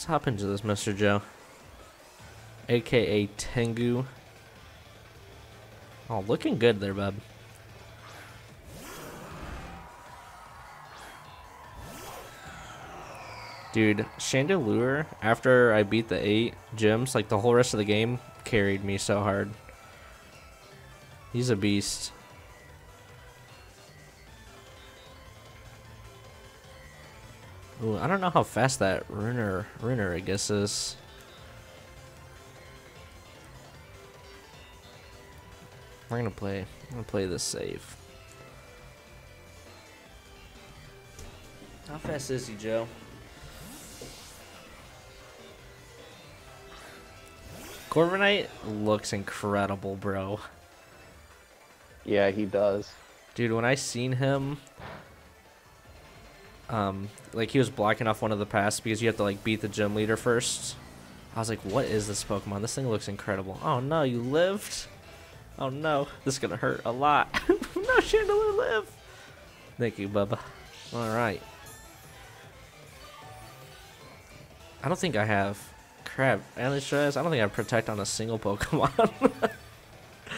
Let's hop into this, Mr. Joe. AKA Tengu. Oh, looking good there, bub. Dude, Chandelure, after I beat the 8 gyms, like the whole rest of the game, carried me so hard. He's a beast. Ooh, I don't know how fast that runner, runner, I guess, is. We're gonna play. I'm gonna play this safe. How fast is he, Joe? Corviknight looks incredible, bro. Yeah, he does. Dude, when I seen him, um, like he was blocking off one of the paths because you have to like beat the gym leader first. I was like, what is this Pokemon? This thing looks incredible. Oh no, you lived? Oh no, this is gonna hurt a lot. no, Chandelure live. Thank you, Bubba. All right. I don't think I have crap. Antistress. I don't think I have protect on a single Pokemon.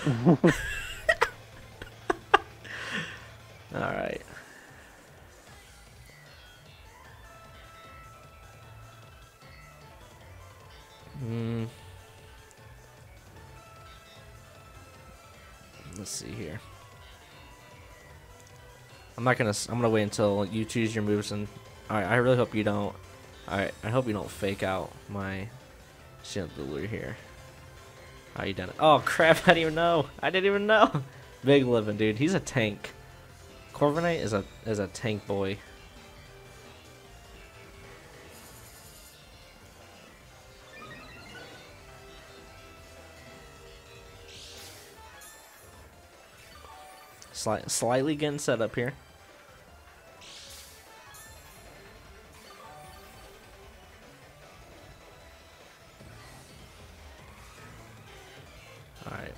All Hmm. Let's see here. I'm not gonna. I'm gonna wait until you choose your moves, and all right. I really hope you don't. All right. I hope you don't fake out my Chandelure here. How you done it? Oh crap! I didn't even know. I didn't even know. Big living dude. He's a tank. Corviknight is a is a tank boy. Slight, slightly getting set up here. All right.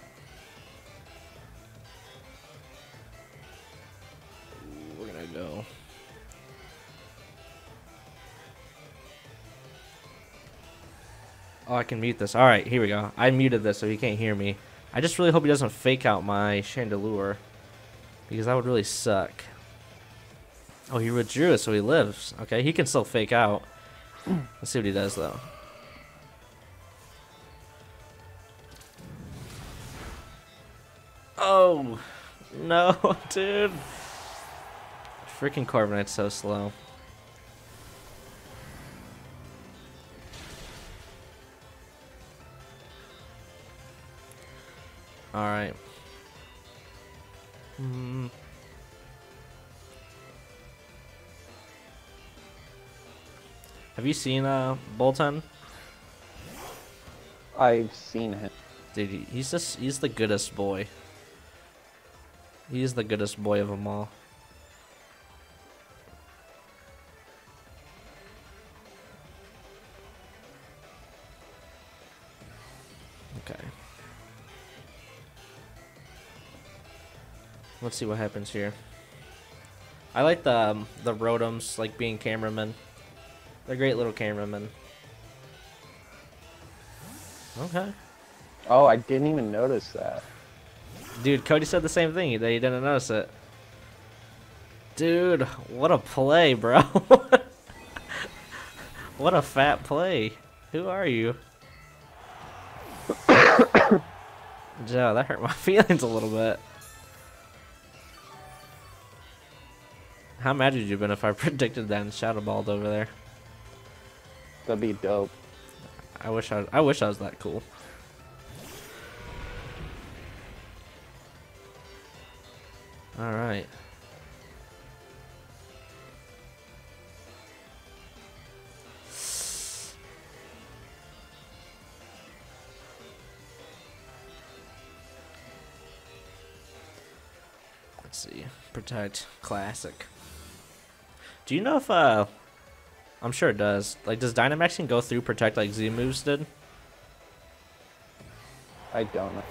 We're gonna go. Oh, I can mute this. All right, here we go. I muted this so he can't hear me. I just really hope he doesn't fake out my Chandelure. Because that would really suck. Oh, he withdrew it, so he lives. Okay, he can still fake out. Let's see what he does, though. Oh, no, dude. Freaking Corviknight's so slow. Have you seen uh Boltund? I've seen him. Dude, he's just he's the goodest boy. He's the goodest boy of them all. Okay. Let's see what happens here. I like the um, the Rotoms like being cameramen. They're great little cameramen. Okay. Oh, I didn't even notice that. Dude, Cody said the same thing. That he didn't notice it. Dude, what a play, bro. what a fat play. Who are you? Joe, that hurt my feelings a little bit. How mad would you have been if I predicted that and Shadow Balled over there? That'd be dope. I wish I, I wish I was that cool. All right. Let's see. Protect classic. Do you know if uh I'm sure it does. Like does Dynamaxing go through protect like Z moves did? I don't know.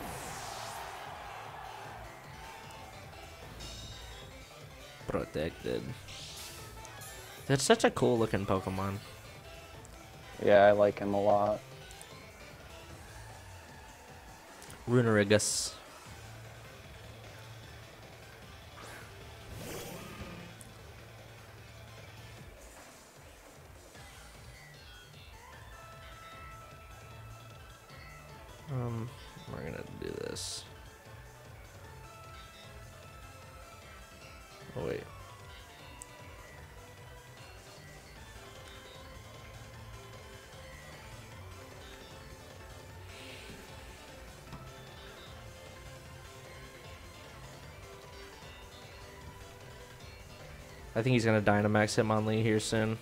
Protected. That's such a cool looking Pokemon. Yeah, I like him a lot. Runerigus. We're gonna do this. Oh wait. I think he's gonna Dynamax Hitmonlee here soon.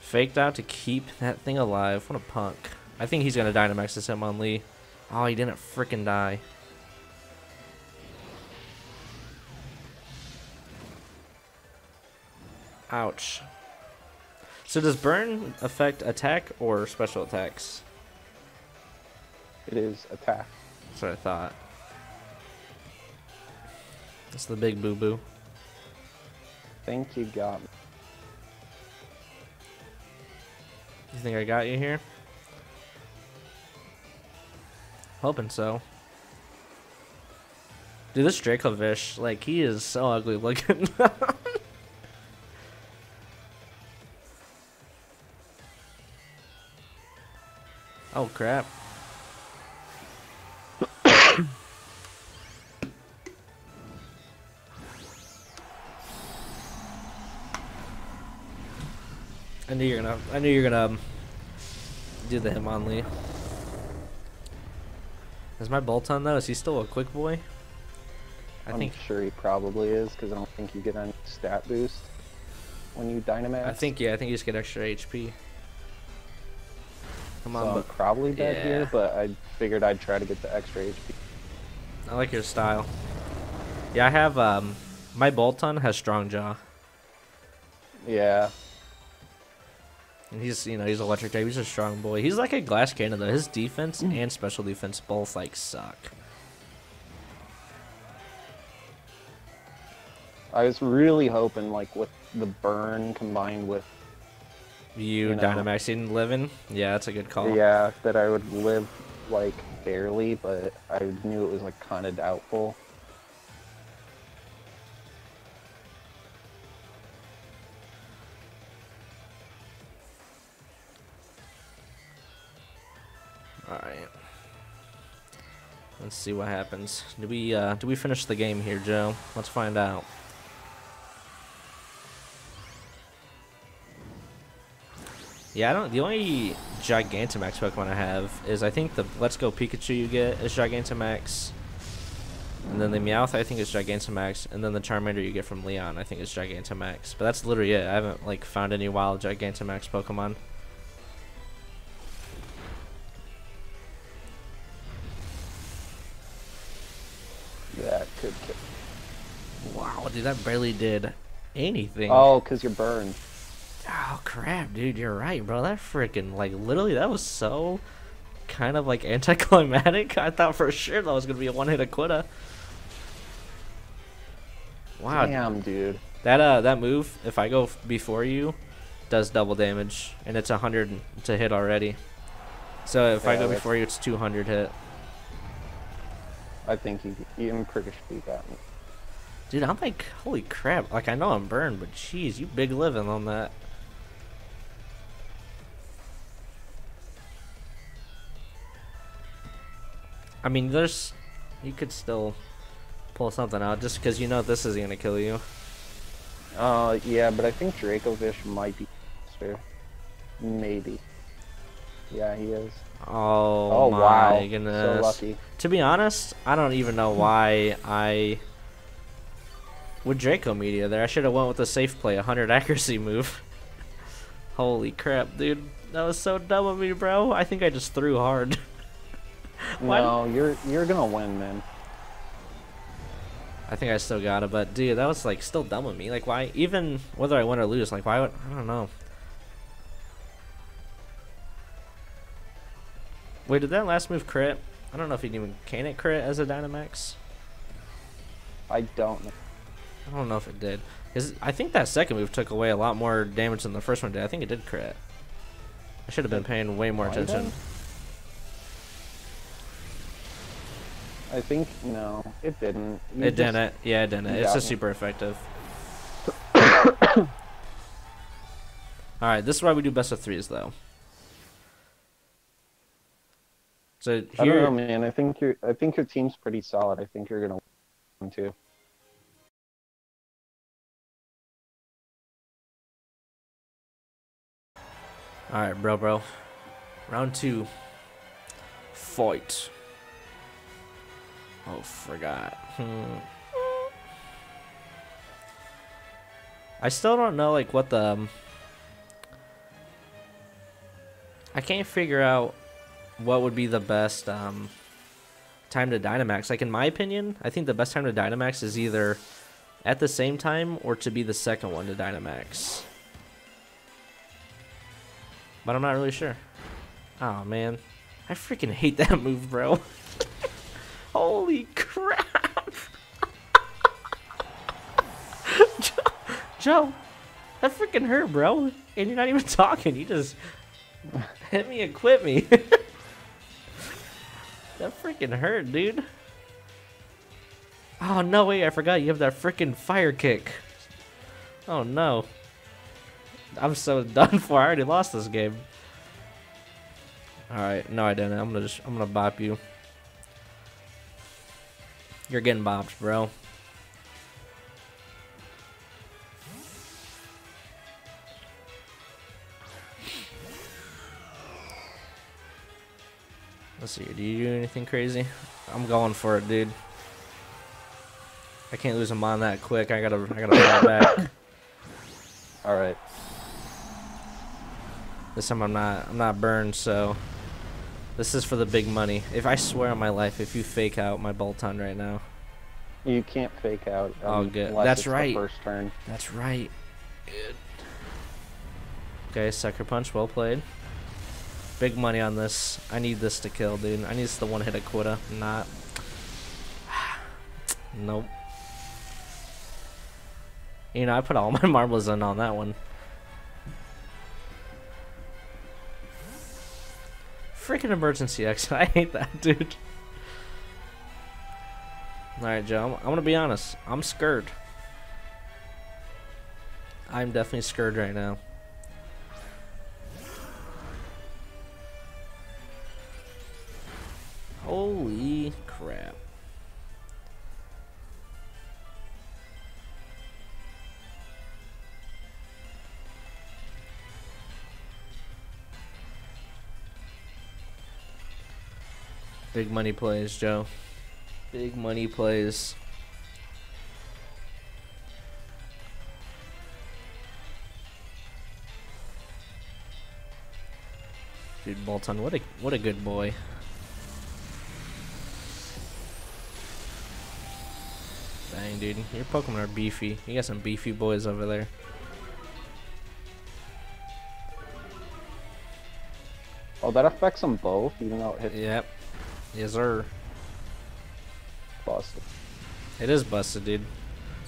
Faked out to keep that thing alive. What a punk. I think he's gonna Dynamax this Hitmonlee. Oh, he didn't freaking die. Ouch. So does burn affect attack or special attacks? It is attack. That's what I thought. That's the big boo boo. Think you got me. You think I got you here? Hoping so. Dude, this Dracovish, like, he is so ugly looking. oh, crap. I knew you're gonna. I knew you're gonna um, do the Hitmonlee. Is my Boltund though? Is he still a quick boy? I I'm think. sure he probably is because I don't think you get any stat boost when you Dynamax. I think yeah. I think you just get extra HP. Come so on, I'm but probably dead yeah. here, but I figured I'd try to get the extra HP. I like your style. Yeah, I have um, my Boltund has strong jaw, Yeah, and he's you know he's electric type. He's a strong boy. He's like a glass cannon though. His defense mm. and special defense both like suck. I was really hoping like with the burn combined with You, You know. Dynamaxing living, yeah, that's a good call. yeah that I would live like barely, but I knew it was like kind of doubtful. Let's see what happens. Do we uh do we finish the game here, Joe? Let's find out. Yeah, I don't the only Gigantamax Pokemon I have is I think the Let's Go Pikachu you get is Gigantamax. And then the Meowth I think is Gigantamax, and then the Charmander you get from Leon I think is Gigantamax. But that's literally it. I haven't like found any wild Gigantamax Pokemon. Dude, that barely did anything. Oh, because you're burned. Oh crap, dude, you're right, bro. That freaking like literally that was so kind of like anticlimactic. I thought for sure that was gonna be a one hit Aquita. Wow, Damn, dude. that uh that move, if I go before you, does double damage, and it's a hundred to hit already. So if I go before you, it's two hundred hit. I think you. I'm pretty sure you got me. Dude, I'm like, holy crap! Like I know I'm burned, but jeez, you big living on that. I mean, there's, you could still pull something out just because you know this is gonna kill you. Uh, yeah, but I think Dracovish might be faster. Maybe. Yeah, he is. Oh, Oh, my wow. goodness! So lucky. To be honest, I don't even know why I. With Draco Meteor there, I should have went with a safe play, a 100 accuracy move. Holy crap, dude. That was so dumb of me, bro. I think I just threw hard. No, you're you're gonna win, man. I think I still got it, but dude, that was like still dumb of me. Like, why? Even whether I win or lose, like, why would. I don't know. Wait, did that last move crit? I don't know if he even can it crit as a Dynamax. I don't know. I don't know if it did. Cause I think that second move took away a lot more damage than the first one did. I think it did crit. I should have been paying way more attention. I think no, it didn't. You It just- didn't. Yeah, it didn't. It's just me. super effective. Alright, this is why we do best of threes, though. So here... I don't know, man. I think your I think your team's pretty solid. I think you're gonna win too. Alright, bro, bro. Round two. Fight. Oh, forgot. Hmm. I still don't know, like, what the. Um, I can't figure out what would be the best um, time to Dynamax. Like, in my opinion, I think the best time to Dynamax is either at the same time or to be the second one to Dynamax. But I'm not really sure. Oh, man. I freaking hate that move, bro. Holy crap. Joe, Joe, that freaking hurt, bro. And you're not even talking. You just hit me and quit me. that freaking hurt, dude. Oh, no, wait. I forgot you have that freaking fire kick. Oh, no. I'm so done for. I already lost this game. Alright, no I didn't. I'm gonna just I'm gonna bop you. You're getting bopped, bro. Let's see, do you do anything crazy? I'm going for it, dude. I can't lose him on that quick. I gotta I gotta fall back. All right. This time I'm not I'm not burned, so this is for the big money. If I swear on my life, if you fake out my Boltund right now, You can't fake out. Oh, um, good. That's right. first turn. that's right. Good. Okay, sucker punch, well played. Big money on this. I need this to kill, dude. I need this to one hit a quota. Not. nope. You know, I put all my marbles in on that one. Freaking emergency exit. I hate that, dude. Alright, Joe. I'm, I'm gonna be honest. I'm scared. I'm definitely scared right now. Big money plays, Joe. Big money plays. Dude, Boltund, what a what a good boy. Dang, dude, your Pokemon are beefy. You got some beefy boys over there. Oh, that affects them both, even though it hits Yep. Yes, sir. busted. It is busted, dude.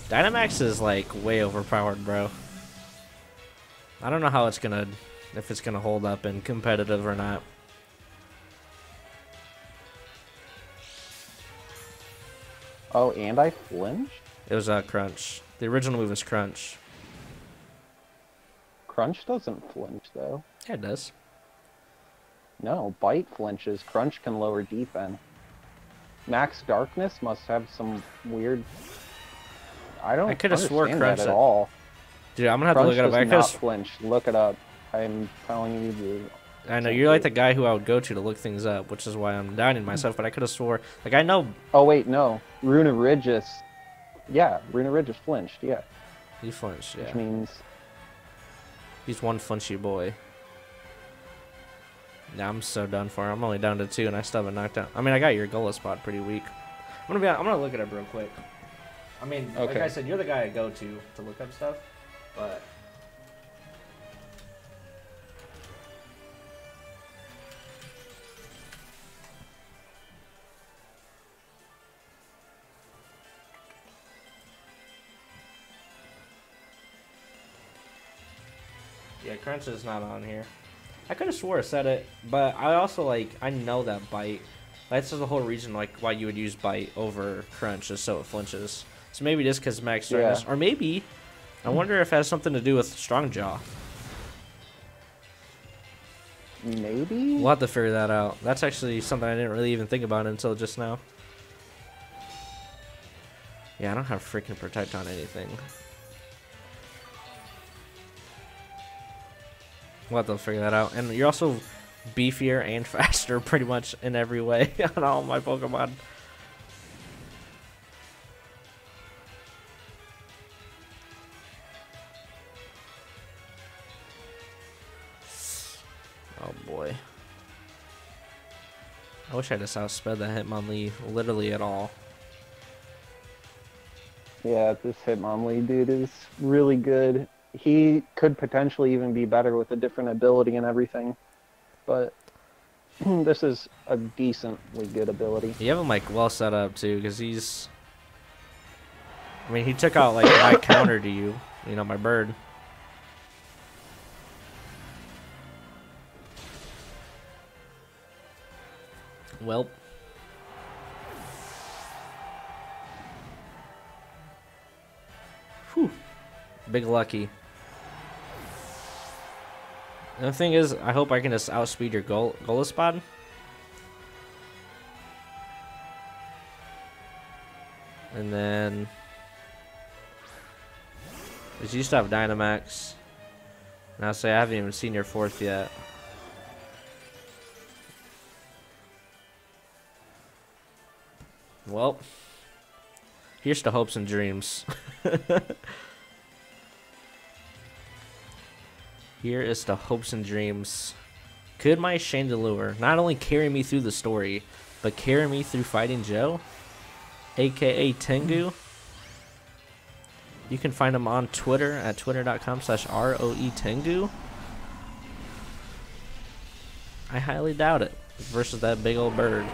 Dynamax is like way overpowered, bro. I don't know how it's gonna, if it's gonna hold up in competitive or not. Oh, and I flinched. It was uh, Crunch. The original move is Crunch. Crunch doesn't flinch though. Yeah, it does. No, bite flinches. Crunch can lower defense. Max Darkness must have some weird. I don't. I coulda swore Crunch that at all. Dude, I'm gonna have to look it up. I could. flinch. Look it up. I'm telling you, dude. I know you're like the guy who I would go to to look things up, which is why I'm doubting myself. But I could have swore, like I know Oh wait, no. Runerigus. Yeah, Runerigus flinched. Yeah, he flinched. Yeah. which means he's one flinchy boy. Yeah, I'm so done for. I'm only down to two, and I still haven't knocked out. I mean, I got your Golisopod pretty weak. I'm gonna be. I'm gonna look at it up real quick. I mean, like I said, you're the guy I go to to look up stuff, but. Yeah, Crunch is not on here. I could have swore I said it, but I also like I know that bite. That's the whole reason like why you would use bite over crunch is so it flinches. So maybe just because max darkness, Yeah. or maybe I wonder if it has something to do with strong jaw. Maybe. We'll have to figure that out. That's actually something I didn't really even think about until just now. Yeah, I don't have freaking protect on anything. We'll have to figure that out. And you're also beefier and faster pretty much in every way on all my Pokemon. Oh boy. I wish I just outsped that Hitmonlee literally at all. Yeah, this Hitmonlee dude is really good. He could potentially even be better with a different ability and everything. But this is a decently good ability. You have him like well set up too, because he's. I mean, he took out like my counter to you, you know, my bird. Well. Whew. Big lucky. And the thing is, I hope I can just outspeed your goal Golisopod. And then... Because you used to have Dynamax. And I'll say I haven't even seen your fourth yet. Well, here's to hopes and dreams. Here is to hopes and dreams. Could my Chandelure not only carry me through the story, but carry me through fighting Joe, aka Tengu? You can find him on Twitter at twitter.com slash ROE Tengu. I highly doubt it versus that big old bird.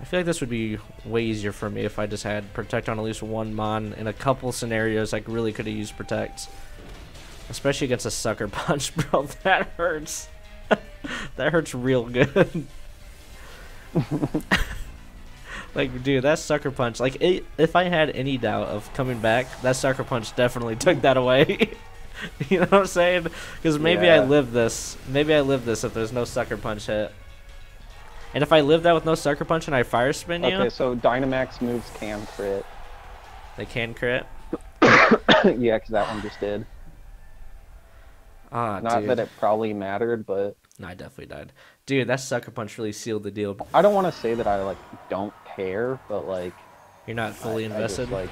I feel like this would be way easier for me if I just had Protect on at least one Mon. In a couple scenarios, I really could have used Protect. Especially against a Sucker Punch, bro. That hurts. that hurts real good. like, dude, that Sucker Punch. Like, it, if I had any doubt of coming back, that Sucker Punch definitely took that away. you know what I'm saying? Because maybe I live this. Maybe I live this if there's no Sucker Punch hit. And if I live that with no Sucker Punch and I Fire Spin you, Okay, so Dynamax moves can crit. they can crit. yeah, because that one just did. Ah, Not dude. that it probably mattered, but No, I definitely died. Dude, that Sucker Punch really sealed the deal. I don't want to say that I like don't care, but like You're not fully I, I invested. just, like,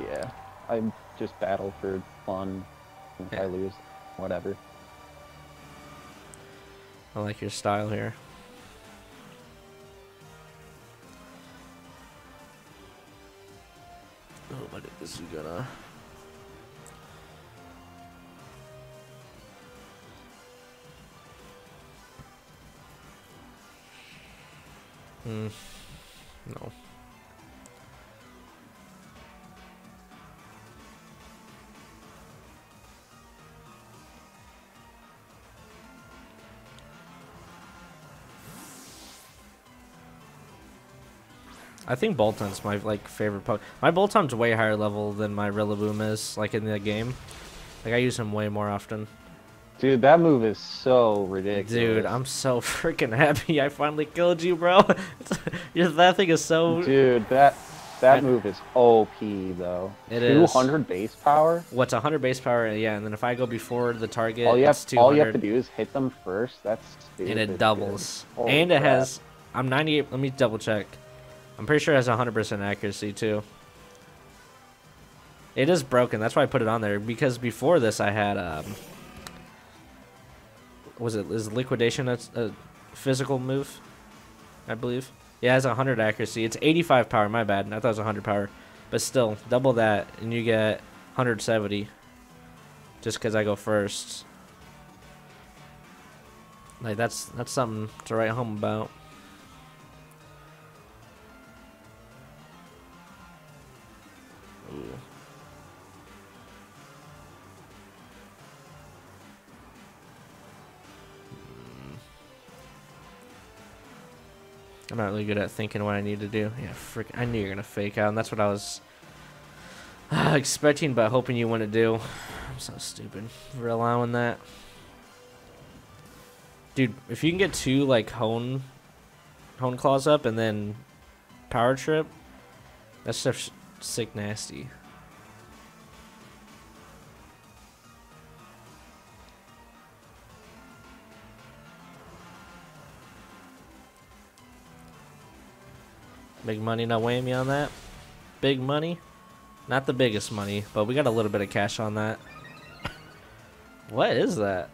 yeah, I just battle for fun. If Yeah. I lose, whatever. I like your style here. Oh, but this is gonna. Hmm. No. I think Boltund's my like favorite Pokemon. My Boltund's way higher level than my Rillaboom is, like in the game. Like I use him way more often. Dude, that move is so ridiculous. Dude, I'm so freaking happy I finally killed you, bro. That thing is so. Dude, that that move is OP though. It is. 200 base power. What's 100 base power? Yeah, and then if I go before the target, all you have, it's 200, all you have to do is hit them first. That's stupid. and it doubles. And it crap. has. I'm 98. Let me double check. I'm pretty sure it has 100% accuracy too. It is broken. That's why I put it on there because before this I had um. Was it is liquidation a, a physical move? I believe. Yeah, it has 100 accuracy. It's 85 power. My bad. I thought it was 100 power, but still double that and you get 170. Just because I go first. Like that's that's something to write home about. I'm not really good at thinking what I need to do. Yeah, frick. I knew you were gonna fake out, and that's what I was uh, expecting, but hoping you wouldn't do. I'm so stupid for allowing that. Dude, if you can get two like hone, hone claws up and then power trip, that stuff's sick nasty. Big money not weighing me on that. Big money. Not the biggest money, but we got a little bit of cash on that. what is that?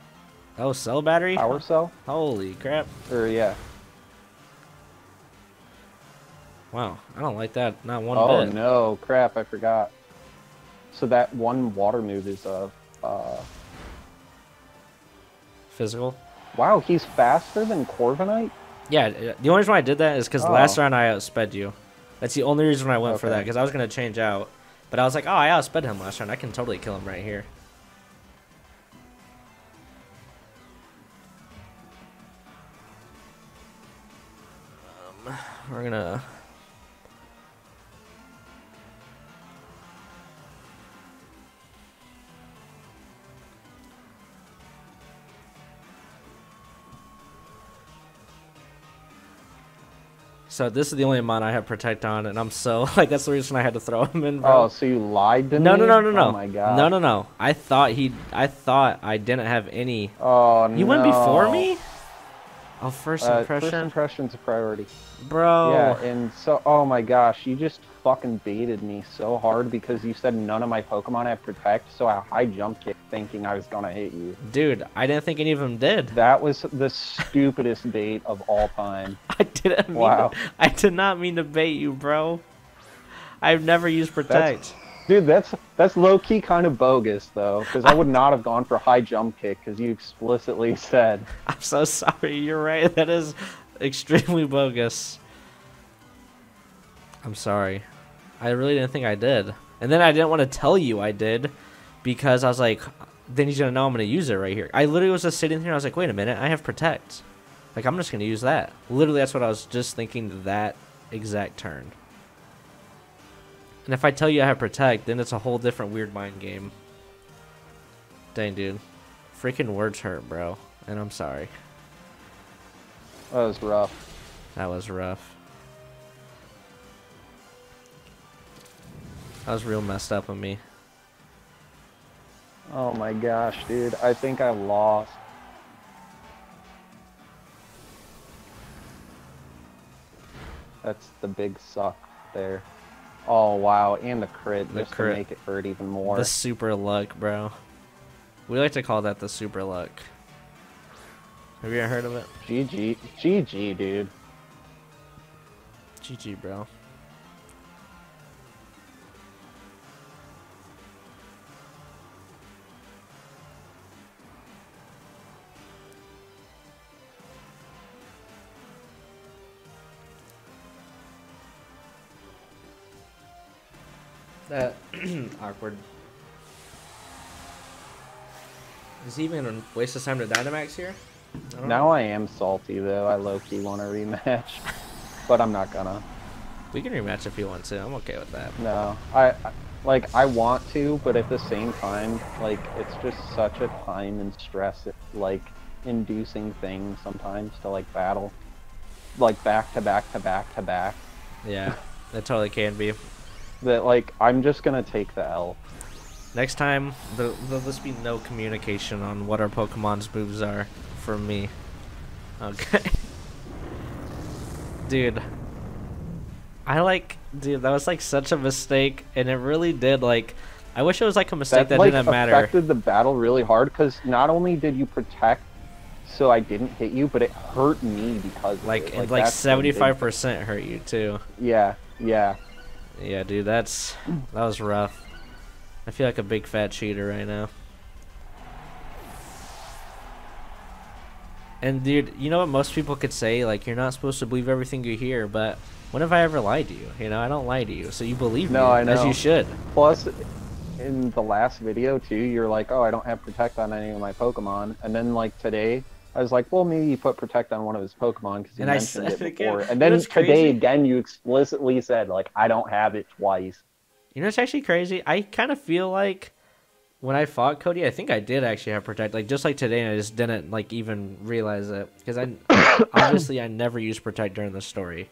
Oh, cell battery? Power cell? Holy crap. Or yeah. Wow, I don't like that. Not one oh bit. no, crap! I forgot. So that one water move is a. Uh, Physical? wow, he's faster than Corviknight. Yeah, uh, the only reason why I did that is because last Oh. round I outsped you. That's the only reason I went for that, because I was going to change out. But I was like, oh, I outsped him last round. I can totally kill him right here. Um, we're going to... So this is the only amount I have protect on, and I'm so like that's the reason I had to throw him in. Bro. Oh, so you lied to no, me? no, no, no, no. Oh my god. No, no, no. I thought he. I thought I didn't have any. Oh no. You went before me. Oh, first Uh, impression, First impression's a priority. bro. Yeah, and so, oh my gosh, you just fucking baited me so hard because you said none of my Pokemon have Protect, so I high jump kick thinking I was gonna hit you. Dude, I didn't think any of them did. That was the stupidest bait of all time. I didn't. Mean Wow. To, I did not mean to bait you, bro. I've never used protect. Dude, that's that's low key kind of bogus though, because I would not have gone for high jump kick because you explicitly said. I'm so sorry. You're right. That is extremely bogus. I'm sorry. I really didn't think I did. And then I didn't want to tell you I did because I was like, then he's to know I'm to use it right here. I literally was just sitting here. I was like, wait a minute. I have protect. Like, I'm just to use that. Literally, that's what I was just thinking that exact turn. And if I tell you I have protect, then it's a whole different weird mind game. Dang, dude. Freaking words hurt, bro. And I'm sorry. That was rough. That was rough. That was real messed up of me. Oh my gosh, dude, I think I lost. That's the big suck there. Oh wow, and the crit The just crit. to make it hurt even more. The super luck, bro. We like to call that the super luck. Have you ever heard of it? GG, GG, dude. GG, bro. Awkward. Is he even gonna waste his time to Dynamax here? I don't know. Now I am salty though. I low key want to rematch, but I'm not gonna. We can rematch if you want to. I'm okay with that. No, I, I like I want to, but at the same time, like it's just such a time and stress, like inducing thing sometimes to like battle, like back to back to back to back. Yeah, it totally can be. That like I'm just gonna take the L. Next time, there, there'll just be no communication on what our Pokemon's moves are from me. Okay. dude. I like, dude, that was like such a mistake, and it really did, like, I wish it was like a mistake that, like didn't matter. affected the battle really hard because not only did you protect, so I didn't hit you, but it hurt me because of Like, it. like the big- 75% hurt you too. Yeah, yeah. Yeah, dude, that's, that was rough. I feel like a big fat cheater right now. And dude, you know what most people could say? Like, you're not supposed to believe everything you hear, but when have I ever lied to you? You know, I don't lie to you, so you believe No, me, I as you should. Plus, in the last video too, you're like, "Oh, I don't have protect on any of my Pokemon," and then like today, I was like, well, maybe you put protect on one of his Pokemon because you And I mentioned said it again. before. You And know then today again, you explicitly said like, I don't have it twice. You know, it's actually crazy. I kind of feel like when I fought Cody, I think I did actually have protect. Like just like today, I just didn't like even realize it because I obviously I never used protect during the story.